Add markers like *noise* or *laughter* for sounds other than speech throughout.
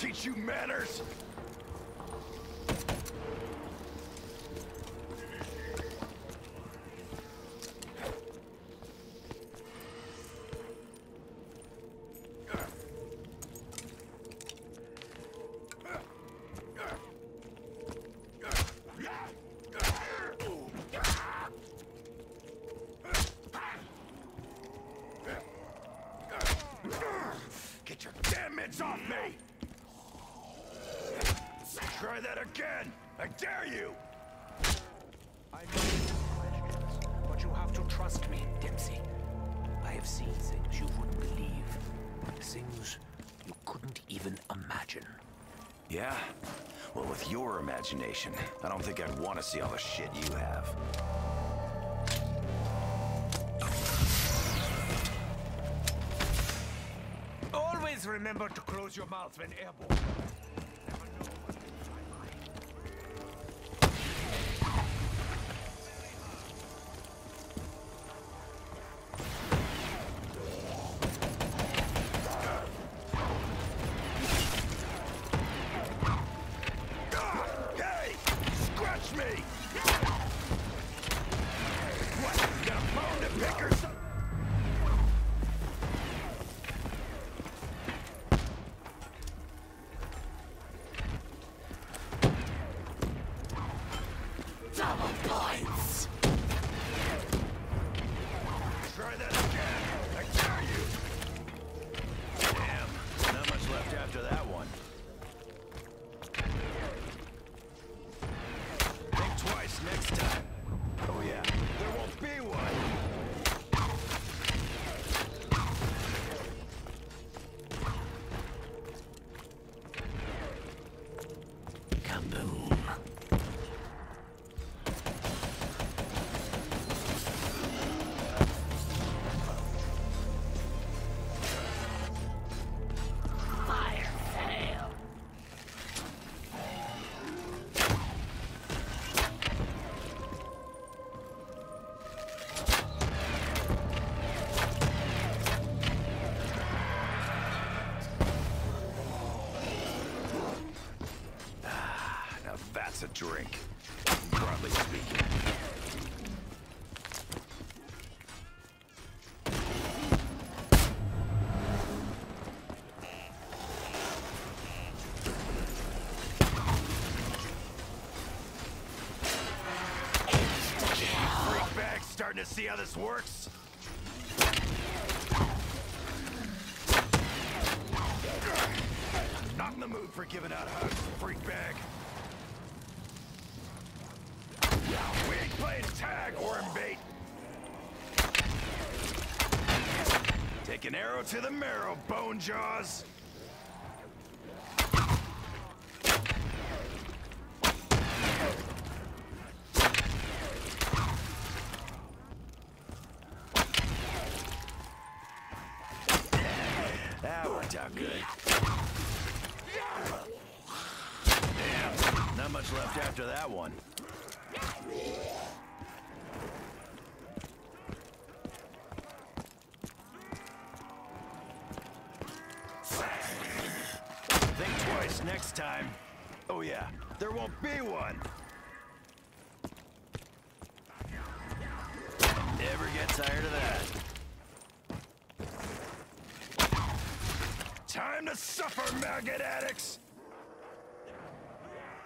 teach you manners? Dare you! I your questions, but you have to trust me, Dempsey. I have seen things you wouldn't believe. Things you couldn't even imagine. Yeah? Well, with your imagination, I don't think I'd want to see all the shit you have. Always remember to close your mouth when airborne. A drink. Broadly speaking. Starting to see how this works? Take an arrow to the marrow, bone jaws. That worked out good. Damn, not much left after that one. Time. Oh yeah, there won't be one. Never get tired of that. Time to suffer, maggot addicts!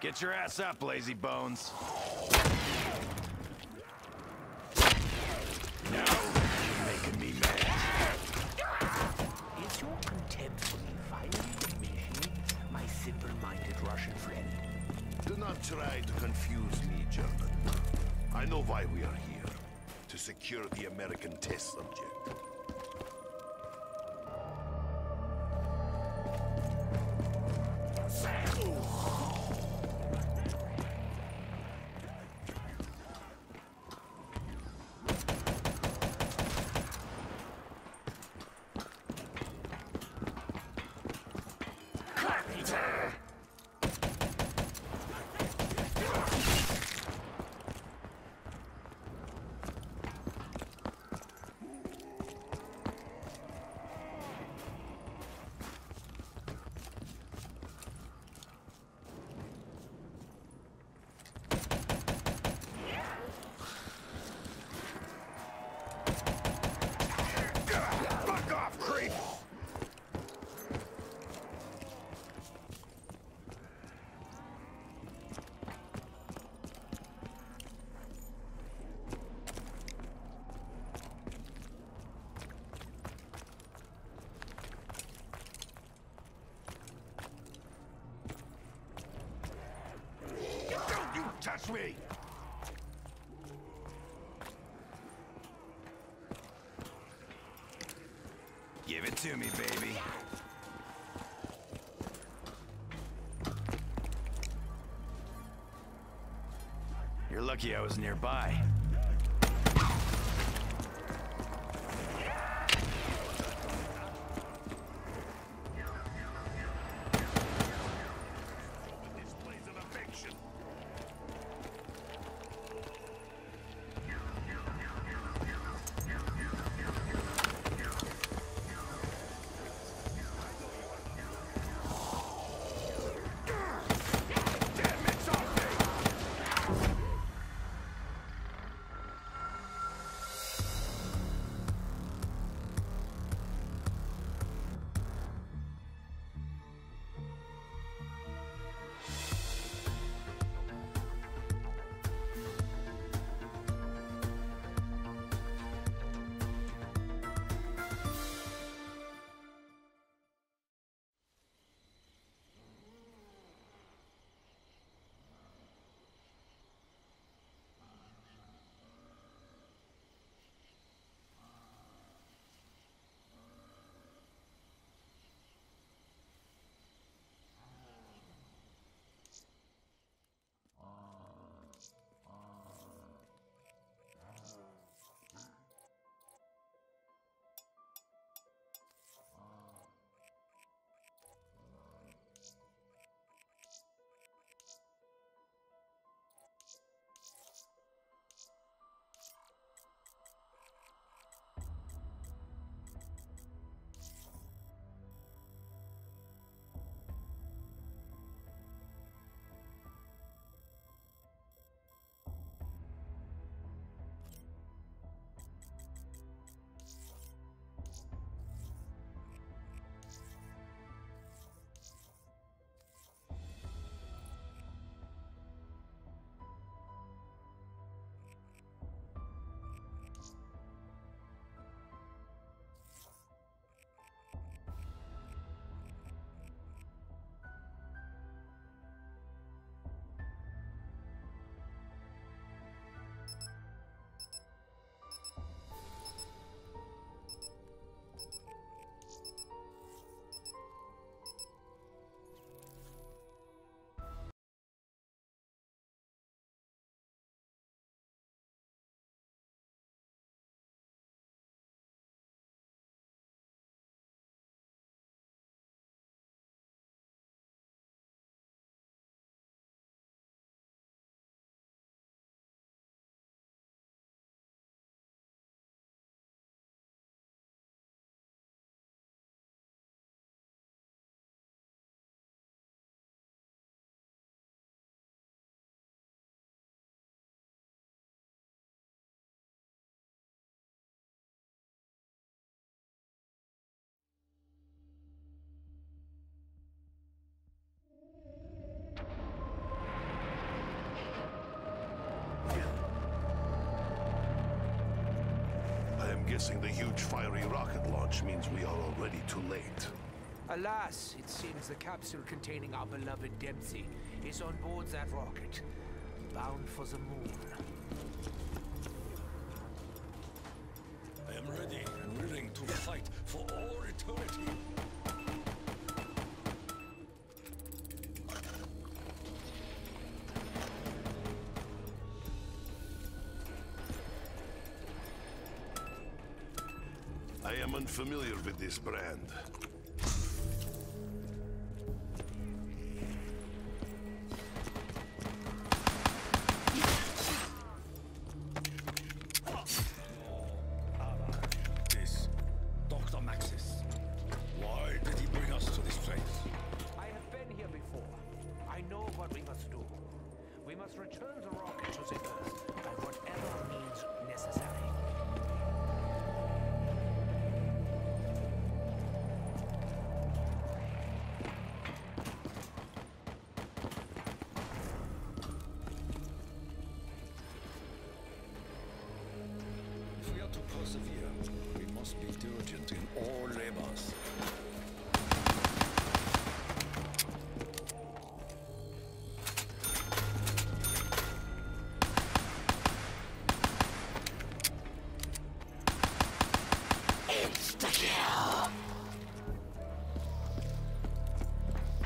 Get your ass up, lazy bones. Simple-minded Russian friend? Do not try to confuse me, German. I know why we are here. To secure the American test subject. me! Give it to me, baby. You're lucky I was nearby. I am guessing the huge fiery rocket launch means we are already too late. Alas, it seems the capsule containing our beloved Dempsey is on board that rocket, bound for the moon. I am ready and willing to fight for all eternity. Unfamiliar with this brand. to persevere, we must be diligent in all labors.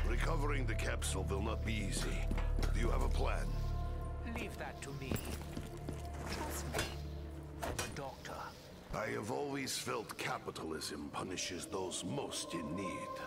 Recovering the capsule will not be easy. Do you have a plan? Leave that to me. I have always felt capitalism punishes those most in need.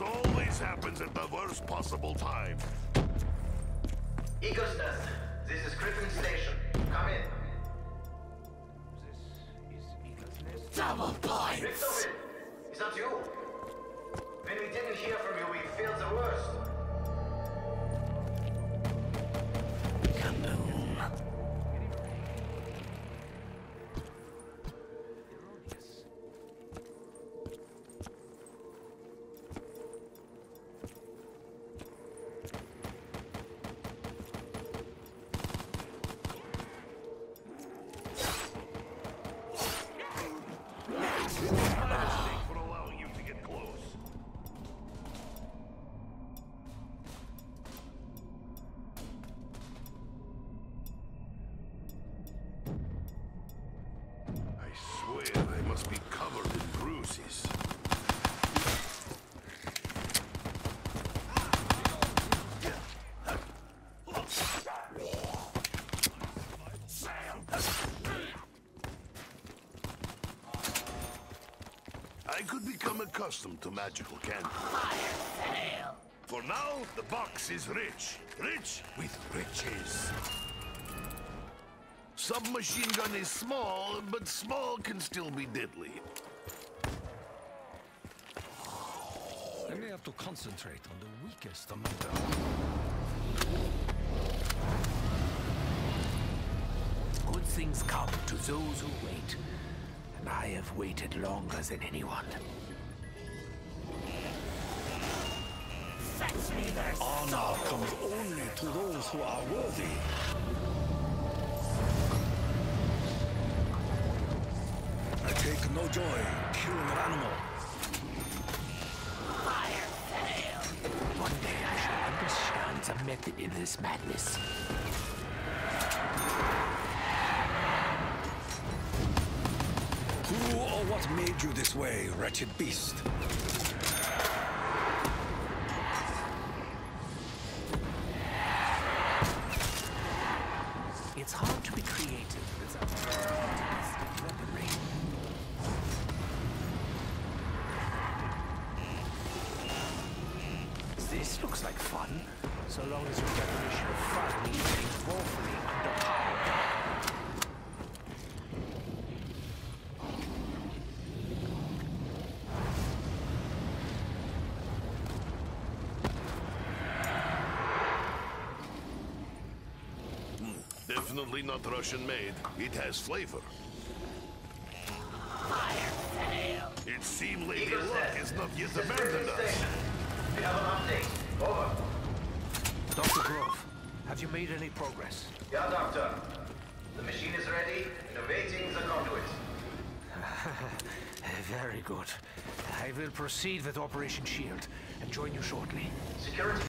Of bullets always happens at the worst possible time. Eagle's Nest, this is Griffin Station. Come in. This is Eagle's Nest. Double points! Christopher, is that you? When we didn't hear from you, we feared the worst. Accustomed to magical candy. For now, the box is rich. Rich with riches. Submachine gun is small, but small can still be deadly. I may have to concentrate on the weakest among them. Good things come to those who wait. And I have waited longer than anyone. Honor comes only to those who are worthy. I take no joy in killing an animal. fire fail! One day I shall understand the method in this madness. Who or what made you this way, wretched beast? It's hard to be creative. This looks like fun, so long as your definition of fun means being woefully underpowered. Definitely not Russian made. It has flavor. Fire! It seems Lady Eagle's Luck Nest. has not yet This is abandoned us. Station. We have an update. Over. Dr. Groph, have you made any progress? Yeah, Doctor. The machine is ready and awaiting the conduit. *laughs* Very good. I will proceed with Operation Shield and join you shortly. Security